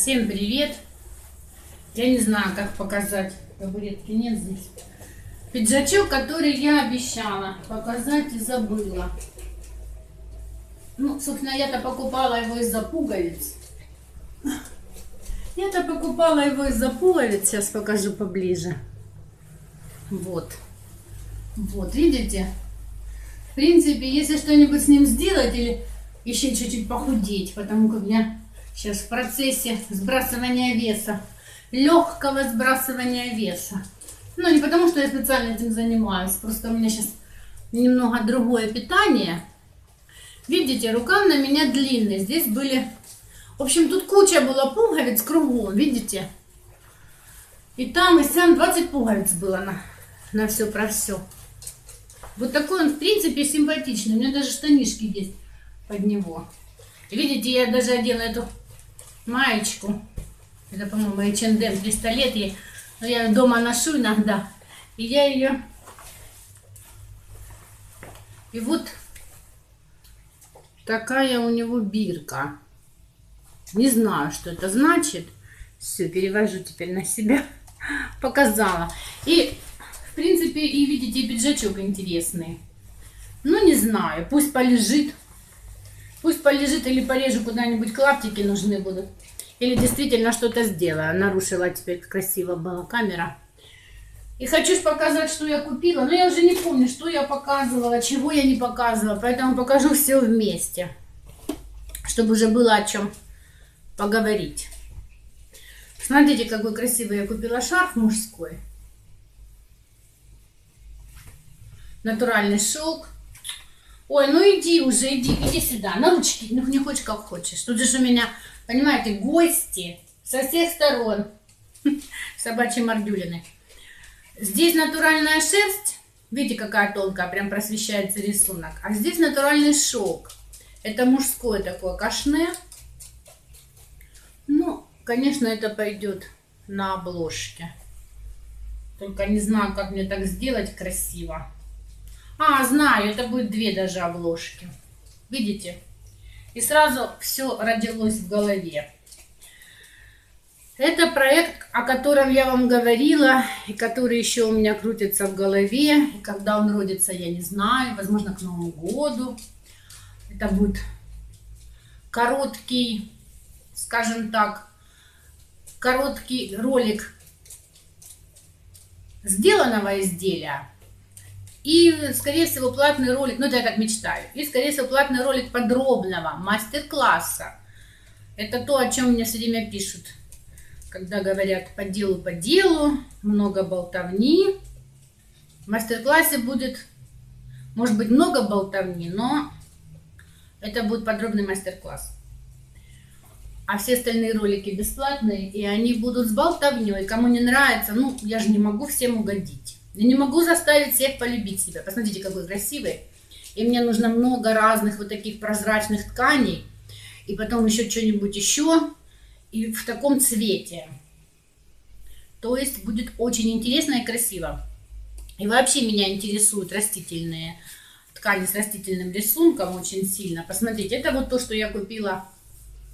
Всем привет! Я не знаю, как показать. Табуретки нет здесь. Пиджачок, который я обещала показать и забыла. Ну, собственно, я-то покупала его из-за пуговиц. Я-то покупала его из-за пуговиц. Сейчас покажу поближе. Вот. Вот, видите? В принципе, если что-нибудь с ним сделать или еще чуть-чуть похудеть, потому как я сейчас в процессе сбрасывания веса, легкого сбрасывания веса. Ну, не потому, что я специально этим занимаюсь, просто у меня сейчас немного другое питание. Видите, рукав на меня длинный. Здесь были... В общем, тут куча была пуговиц кругом, видите? И там, и сам 20 пуговиц было на, на все про все. Вот такой он, в принципе, симпатичный. У меня даже штанишки есть под него. Видите, я даже одела эту маечку. Это, по-моему, H&M 300 лет ей. Но я дома ношу иногда. И я ее... И вот такая у него бирка. Не знаю, что это значит. Все, перевожу теперь на себя. Показала. И, в принципе, и видите, и пиджачок интересный. Ну, не знаю, пусть полежит. Пусть полежит или порежу куда-нибудь, клаптики нужны будут. Или действительно что-то сделаю. Нарушила теперь красиво была камера. И хочу показать, что я купила. Но я уже не помню, что я показывала, чего я не показывала. Поэтому покажу все вместе. Чтобы уже было о чем поговорить. Смотрите, какой красивый я купила шарф мужской. Натуральный шелк. Ой, ну иди уже, иди, иди сюда, на ручки. Ну, не хочешь, как хочешь. Тут же у меня, понимаете, гости со всех сторон. Собачьи мордюлины. Здесь натуральная шерсть. Видите, какая тонкая, прям просвещается рисунок. А здесь натуральный шелк. Это мужское такое кашне. Ну, конечно, это пойдет на обложке. Только не знаю, как мне так сделать красиво. А, знаю, это будет две даже обложки. Видите? И сразу все родилось в голове. Это проект, о котором я вам говорила, и который еще у меня крутится в голове. И когда он родится, я не знаю. Возможно, к Новому году. Это будет короткий, скажем так, короткий ролик сделанного изделия и, скорее всего, платный ролик, ну это я так мечтаю, и, скорее всего, платный ролик подробного мастер-класса. Это то, о чем мне все время пишут, когда говорят по делу, по делу, много болтовни. В мастер-классе будет, может быть, много болтовни, но это будет подробный мастер-класс. А все остальные ролики бесплатные, и они будут с болтовней. Кому не нравится, ну, я же не могу всем угодить. Я не могу заставить всех полюбить себя. Посмотрите, какой красивый. И мне нужно много разных вот таких прозрачных тканей. И потом еще что-нибудь еще. И в таком цвете. То есть будет очень интересно и красиво. И вообще меня интересуют растительные ткани с растительным рисунком очень сильно. Посмотрите, это вот то, что я купила.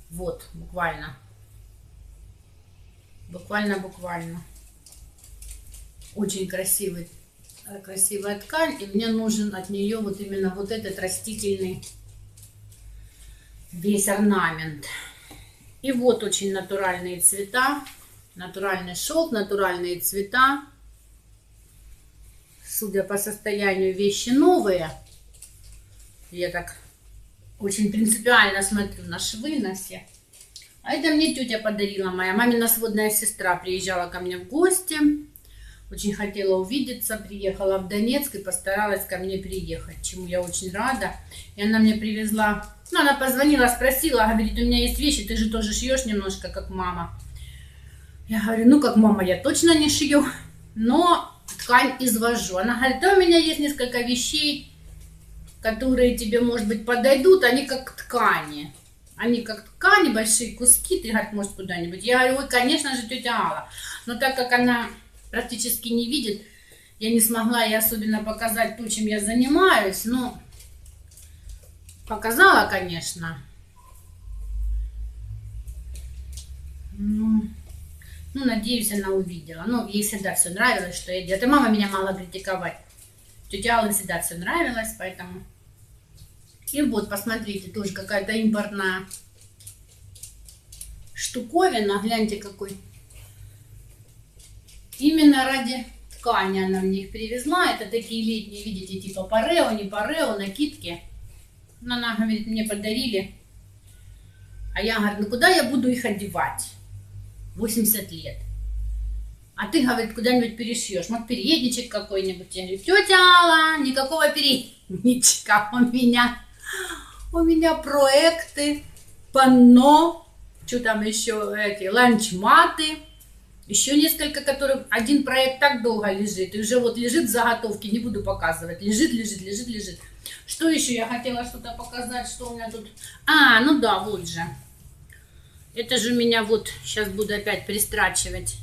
Вот, буквально. Буквально-буквально очень красивый, э, красивая ткань, и мне нужен от нее вот именно вот этот растительный весь орнамент. И вот очень натуральные цвета, натуральный шелк, натуральные цвета. Судя по состоянию, вещи новые. Я так очень принципиально смотрю на швы, на все. А это мне тетя подарила, моя мамина сводная сестра приезжала ко мне в гости. Очень хотела увидеться, приехала в Донецк и постаралась ко мне приехать, чему я очень рада. И она мне привезла, ну, она позвонила, спросила, говорит, у меня есть вещи, ты же тоже шьешь немножко, как мама. Я говорю, ну, как мама, я точно не шью, но ткань извожу. Она говорит, да, у меня есть несколько вещей, которые тебе, может быть, подойдут, они как ткани. Они как ткани, большие куски, ты, говорит, может, куда-нибудь. Я говорю, ой, конечно же, тетя Алла. Но так как она практически не видит. Я не смогла ей особенно показать то, чем я занимаюсь, но показала, конечно. Ну, ну, надеюсь, она увидела. Ну, ей всегда все нравилось, что я делаю. Это мама меня мало критиковать. Тетя Алла всегда все нравилось, поэтому... И вот, посмотрите, тоже какая-то импортная штуковина. Гляньте, какой. Именно ради ткани она мне их привезла. Это такие летние, видите, типа парео, не парео, накидки. Но она говорит, мне подарили. А я говорю, ну куда я буду их одевать? 80 лет. А ты, говорит, куда-нибудь перешьешь. Вот передничек какой-нибудь. Я говорю, тетя Алла, никакого передничка у меня. У меня проекты, панно, что там еще, эти, ланчматы. Еще несколько, которые... Один проект так долго лежит. И уже вот лежит в заготовке, не буду показывать. Лежит, лежит, лежит, лежит. Что еще я хотела что-то показать, что у меня тут... А, ну да, вот же. Это же у меня вот... Сейчас буду опять пристрачивать.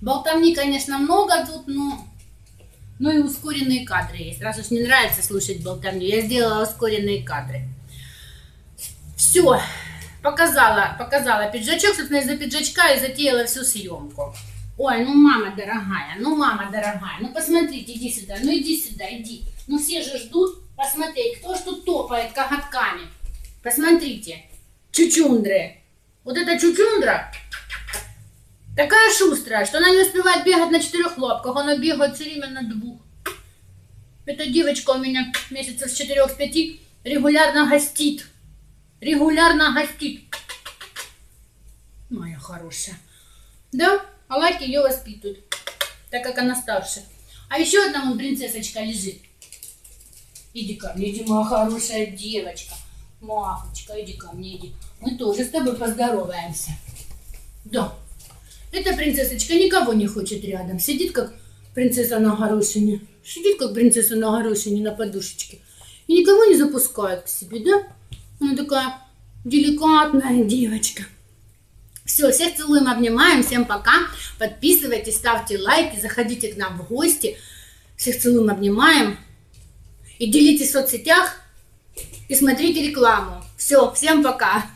Болтовни, конечно, много тут, но... Ну и ускоренные кадры есть. Раз уж не нравится слушать болтовню, я сделала ускоренные кадры. Все показала, показала пиджачок, собственно, из-за пиджачка и затеяла всю съемку. Ой, ну мама дорогая, ну мама дорогая, ну посмотрите, иди сюда, ну иди сюда, иди. Ну все же ждут посмотреть, кто тут топает коготками. Посмотрите, чучундры. Вот эта чучундра такая шустрая, что она не успевает бегать на четырех лапках, она бегает все время на двух. Эта девочка у меня месяцев с четырех-пяти регулярно гостит регулярно гостит. Моя хорошая. Да, а лайки ее воспитывают, так как она старше. А еще одна вон принцессочка лежит. Иди ко мне, иди, моя хорошая девочка. Махочка, иди ко мне, иди. Мы тоже с тобой поздороваемся. Да. Эта принцессочка никого не хочет рядом. Сидит, как принцесса на горошине. Сидит, как принцесса на горошине на подушечке. И никого не запускает к себе, да? Она такая деликатная девочка. Все, всех целуем, обнимаем. Всем пока. Подписывайтесь, ставьте лайки, заходите к нам в гости. Всех целуем, обнимаем. И делитесь в соцсетях. И смотрите рекламу. Все, всем пока.